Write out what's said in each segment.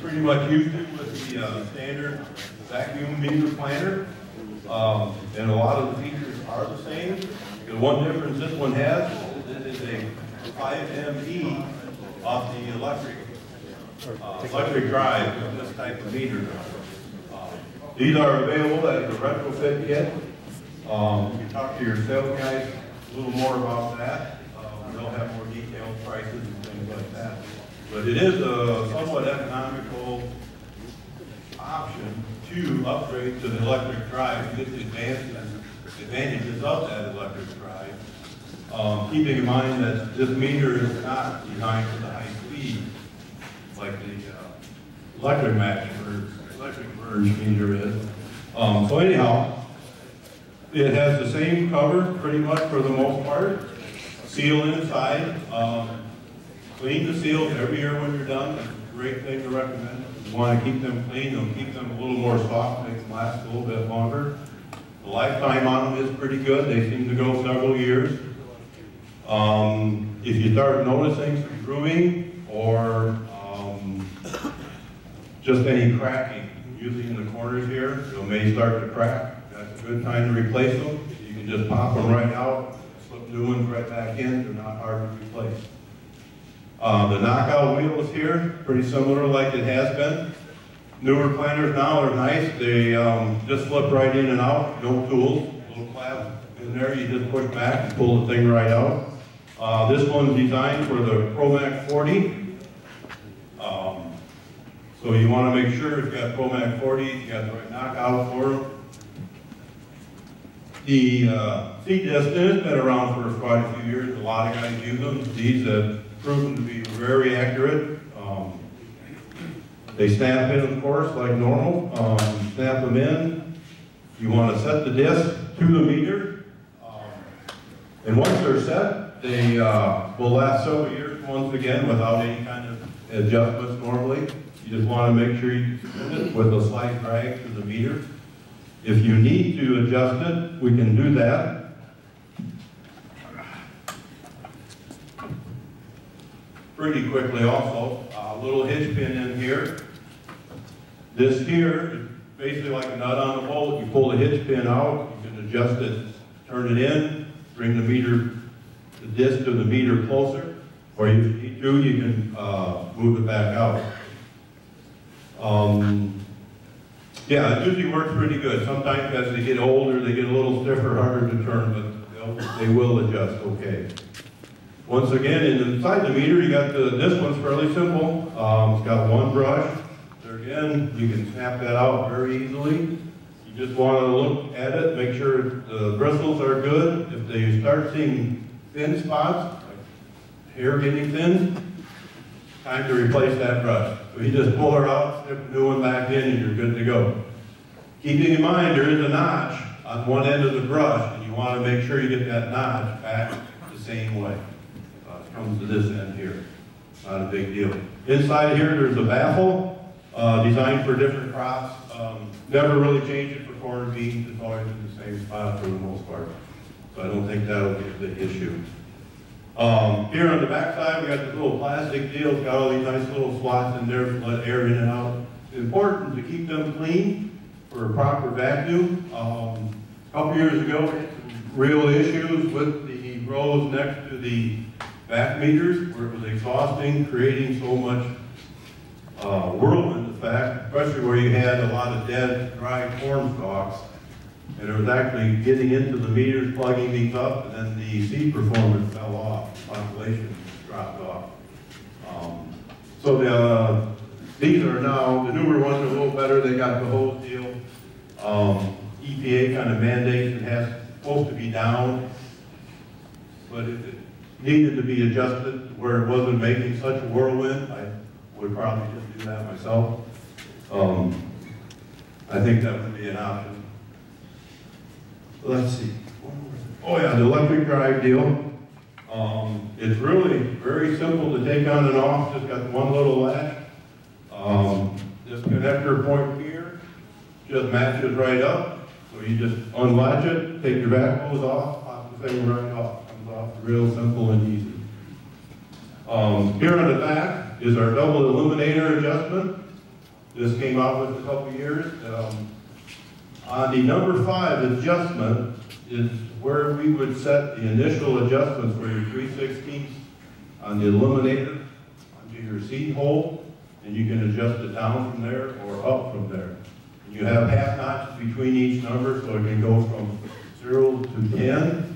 pretty much used to with the uh, standard vacuum meter planner. Um, and a lot of the features are the same. The one difference this one has, it is a 5ME off the electric, uh, electric drive of this type of meter. Uh, These are available as a retrofit kit. Um, you can talk to your sales guys a little more about that. Uh, they'll have more detailed prices and things like that. But it is a somewhat economical option to upgrade to the electric drive and get the advantages, advantages of that electric drive. Um, keeping in mind that this meter is not designed for the high speed like the uh, electric match or ExactEmerge meter is. Um, so anyhow, it has the same cover pretty much for the most part. Seal inside. Um, clean the seals every year when you're done. A great thing to recommend. If you want to keep them clean, they'll keep them a little more soft, make them last a little bit longer. The lifetime on them is pretty good. They seem to go several years. Um, if you start noticing some grooving or um, just any cracking, usually in the corners here, they may start to crack. That's a good time to replace them. You can just pop them right out, slip new ones right back in. They're not hard to replace. Uh, the knockout wheels here, pretty similar like it has been. Newer planters now are nice. They um, just slip right in and out, no tools, little clasp in there. You just push back and pull the thing right out. Uh, this one's designed for the ProMAX 40. Um, so you want to make sure if you've got ProMAX 40, you got the right knockout for them. The uh, seed disc has been around for quite a few years. A lot of guys use them. These have proven to be very accurate. Um, they snap in, of course, like normal. Um, snap them in. You want to set the disc to the meter. Um, and once they're set, they uh, will last several years once again without any kind of adjustments normally. You just want to make sure you it with a slight drag to the meter. If you need to adjust it, we can do that. Pretty quickly also, a little hitch pin in here. This here is basically like a nut on a bolt. You pull the hitch pin out, you can adjust it, turn it in, bring the meter, the disc to the meter closer, or if you need to, you can uh, move it back out. Um, yeah, it usually works pretty good. Sometimes as they get older, they get a little stiffer, harder to turn, but they will adjust okay. Once again, inside the meter, you got the, this one's fairly simple. Um, it's got one brush. There again, you can snap that out very easily. You just want to look at it, make sure the bristles are good. If they start seeing thin spots, like hair getting thin, time to replace that brush. So you just pull her out, slip a new one back in, and you're good to go. Keeping in mind, there is a notch on one end of the brush, and you want to make sure you get that notch back the same way. Comes to this end here. Not a big deal. Inside here, there's a baffle uh, designed for different crops. Um, never really change it for corn beans. It's always in the same spot for the most part. So I don't think that'll be big issue. Um, here on the back side, we got this little plastic deal. It's got all these nice little slots in there to let air in and out. It's important to keep them clean for a proper vacuum. Um, a couple years ago, we had some real issues with the rows next to the back meters where it was exhausting, creating so much uh, whirlwind effect, especially where you had a lot of dead, dry corn stalks. And it was actually getting into the meters, plugging these up, and then the seed performance fell off, population dropped off. Um, so the, uh, these are now, the newer ones are a little better, they got the whole deal. Um, EPA kind of mandates it has, supposed to be down, but if it needed to be adjusted where it wasn't making such a whirlwind, I would probably just do that myself. Um, I think that would be an option. Let's see. Oh yeah, the electric drive deal. Um, it's really very simple to take on and off. Just got one little latch. Um, this connector point here just matches right up. So you just unlatch it, take your back hose off, pop the thing right off. Off real simple and easy. Um, here on the back is our double eliminator adjustment. this came out with a couple years. Um, On the number five adjustment is where we would set the initial adjustments for your three sixteenths on the eliminator onto your seed hole, and you can adjust it down from there or up from there. You have half notches between each number, so it can go from zero to ten.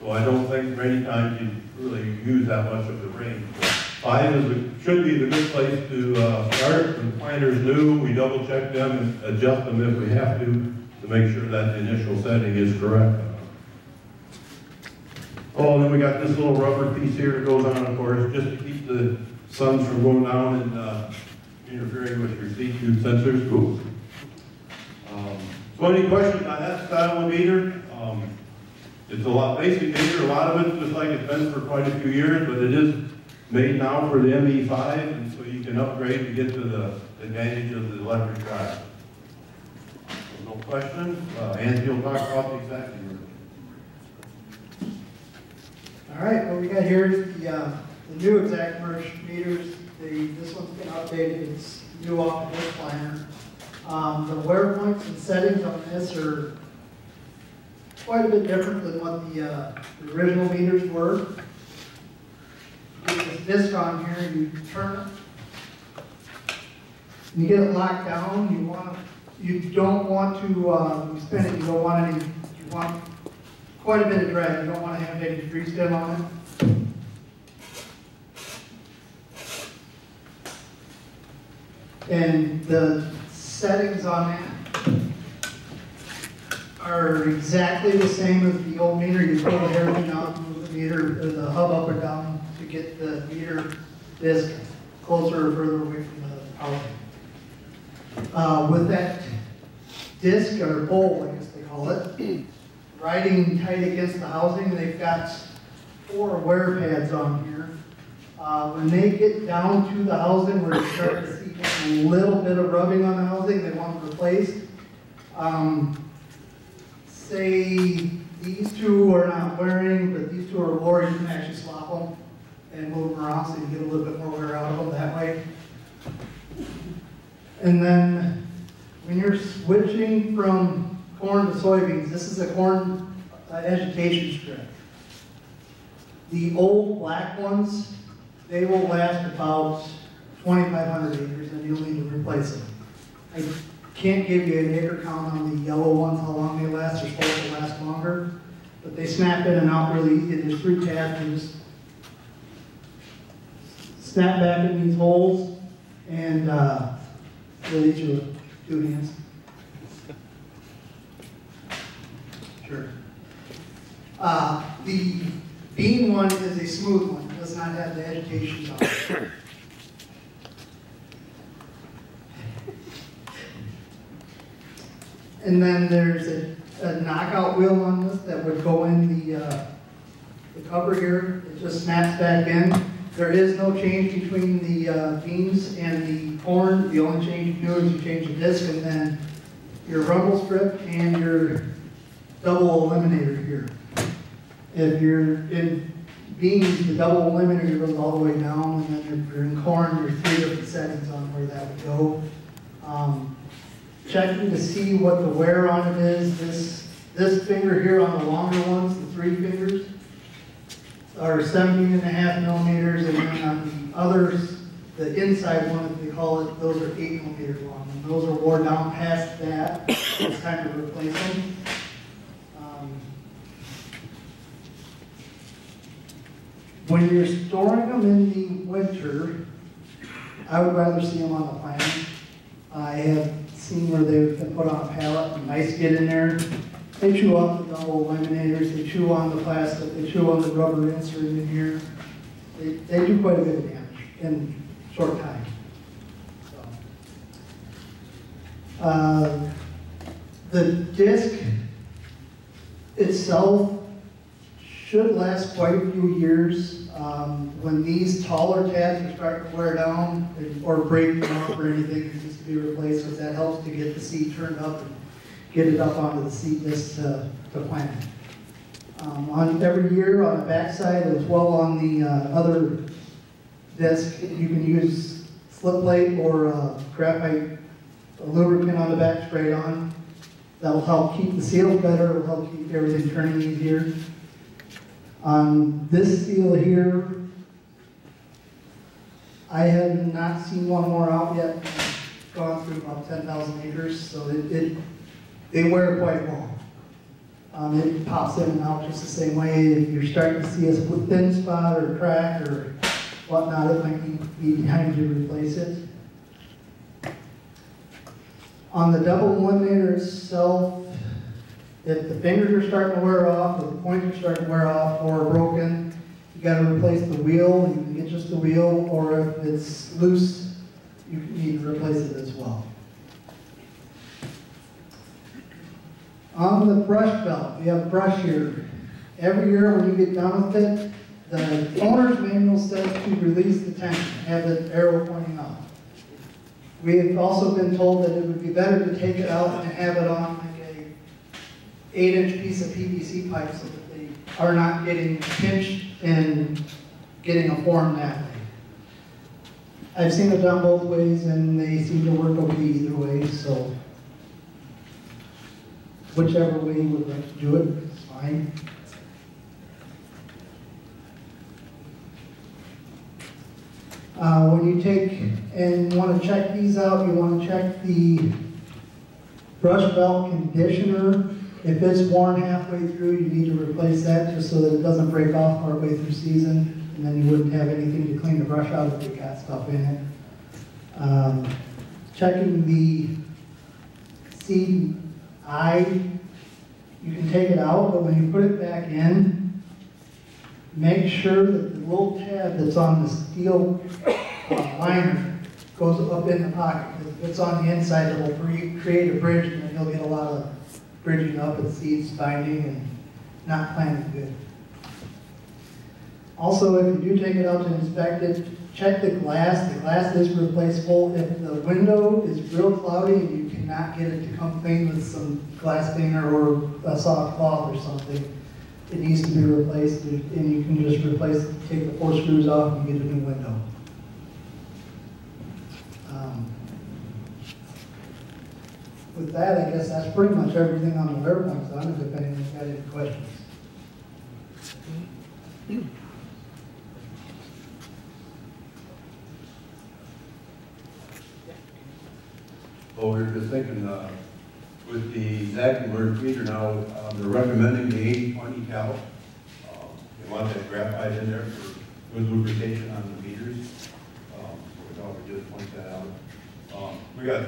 So I don't think many times you really use that much of the range. Five is, a- should be the good place to uh, start. When planners new, we double check them and adjust them if we have to, to make sure that the initial setting is correct. Oh, and then we got this little rubber piece here that goes on, of course, just to keep the suns from going down and uh, interfering with your seed tube sensors. Um, So any questions on that style of meter? It's a lot, basic meter, a lot of it, just like it's been for quite a few years, but it is made now for the ME5, and so you can upgrade to get to the advantage of the electric drive. No question, uh, Anthony will talk about the ExactEmerge. All right, what we got here is the, uh, the new ExactEmerge meters. The, this one's been updated, it's new off of this planner. Um, the wear points and settings on this are quite a bit different than what the, uh, the original meters were. Get this disc on here, you turn it. You get it locked down, you want, you don't want to, uh, spin it, you don't want any, you want quite a bit of drag, you don't want to have any free stem on it. And the settings on that are exactly the same as the old meter, you pull the everything out, move the meter, or the hub up or down to get the meter disc closer or further away from the power. Uh, with that disc or bowl, I guess they call it, riding tight against the housing, they've got four wear pads on here. Uh, when they get down to the housing where you start to see a little bit of rubbing on the housing, they want replaced. Um, say these two are not wearing, but these two are lower, you can actually swap them and move them around so you get a little bit more wear out of them that way. And then when you're switching from corn to soybeans, this is a corn uh, agitation strip. The old black ones, they will last about 2,500 acres and you'll need to replace them. I can't give you an acre count on the yellow ones, how long they last, they're supposed to last longer, but they snap in and out really easy, there's three tabs, you just snap back in these holes, and, uh, really with two hands. Sure. Uh, the bean one is a smooth one, it does not have the agitation on it. And then there's a, a knockout wheel on this that would go in the, uh, the cover here, it just snaps back in. There is no change between the, uh, beans and the corn, the only change you do is you change the disc and then your rumble strip and your double eliminator here. If you're in beans, the double eliminator goes all the way down, and then if you're in corn, there's three different settings on where that would go. Um, checking to see what the wear on it is, this, this finger here on the longer ones, the three fingers, are 17 and a half millimeters, and then on the others, the inside one, as they call it, those are eight millimeters long. And those are worn down past that, it's time to replace them. Um, When you're storing them in the winter, I would rather see them on the planet. I have seen where been put on a pallet and mice get in there. They chew off the double eliminators, they chew on the plastic, they chew on the rubber insert in here. They, they do quite a bit of damage in short time. So. Uh, The disc itself should last quite a few years. Um, when these taller tabs are starting to wear down or break off or anything, it needs to be replaced, because that helps to get the seat turned up and get it up onto the seat disc to, to plant. Um, on every year on the backside as well on the uh, other disc, you can use slip plate or uh, graphite lubricant on the back sprayed on. That'll help keep the seals better, it'll help keep everything turning easier. On this seal here, I have not seen one more out yet. Gone through about ten thousand acres, so it, it, they wear quite long. Um, it pops in and out just the same way. If you're starting to see a thin spot or crack or whatnot, it might be time to replace it. On the double eliminator itself, if the fingers are starting to wear off, or the points are starting to wear off or are broken, you gotta replace the wheel, you can get just the wheel, or if it's loose, you need to replace it as well. On the brush belt, we have brush here. Every year when you get done with it, the owner's manual says to release the tension, have the arrow pointing up. We have also been told that it would be better to take it out and have it on like a eight inch piece of PVC pipe so that they are not getting pinched and getting a form that way. I've seen it done both ways and they seem to work okay either way, so whichever way you would like to do it, it's fine. Uh, when you take and want to check these out, you want to check the brush belt conditioner. If it's worn halfway through, you need to replace that just so that it doesn't break off partway through season. And then you wouldn't have anything to clean the brush out if it got stuff in it. Um, checking the seed eye, you can take it out, but when you put it back in, make sure that the little tab that's on the steel uh, liner goes up in the pocket. If it's on the inside, it will create a bridge, and then you'll get a lot of bridging up and seeds binding and not planting good. Also, if you do take it out to inspect it, check the glass. The glass is replaceable. If the window is real cloudy and you cannot get it to come clean with some glass cleaner or a soft cloth or something, it needs to be replaced, and you can just replace, take the four screws off and get a new window. Um, With that, I guess that's pretty much everything on the wear points on it, if anyone's got any questions. Well, we were just thinking, uh, with the Zach Alert meter now, um, they're recommending the eighty twenty talc. Um, They want that graphite in there for good lubrication on the meters. Um, so we thought we'd just point that out. Um, we got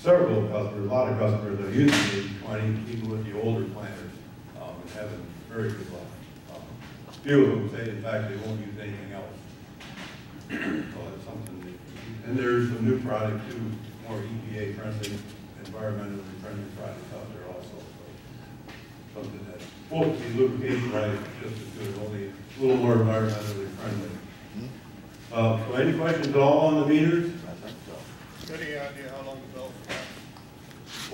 several customers, a lot of customers that using the 20, people with the older planters, um, and having very good luck. Um, Few of them say, in fact, they won't use anything else. So that's something, that- and there's some new product too, more EPA friendly, environmentally friendly products out there also. so Something that won't be lubrication right, just as good, only a little more environmentally friendly. Uh, so any questions at all on the meters? Any idea how long the belt?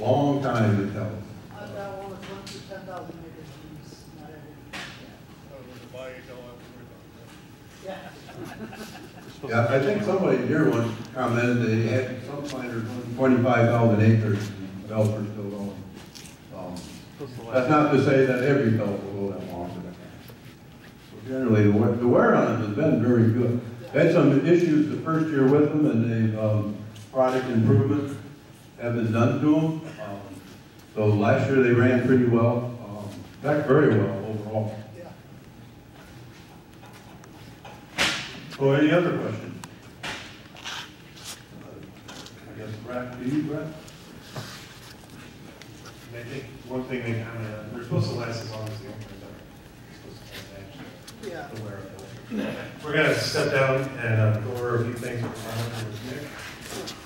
Long time to tell. I've got one that's one through ten thousand meters, it's not every, the buy, you don't have to yeah. I think somebody here once commented they had some planters, twenty-five thousand acres, and are still going. Um, That's not to say that every belt will go that long, but generally, the wear, the wear on it has been very good. Had some issues the first year with them, and they, um, product improvements have been done to them. Um, So last year, they ran pretty well, um, in fact, very well overall. Yeah. So any other questions? I guess, Brett, do you, Brett? And I think one thing they commented on, they're supposed to last as long as the openers are. They're supposed to Yeah. last actually. The wear of them. We're gonna step down and uh, go over a few things with Monica and with Nick.